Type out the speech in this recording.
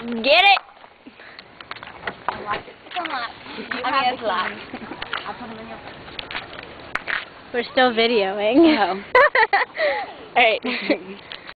Get it! I mean, it's loud. We're still videoing. Oh. Alright.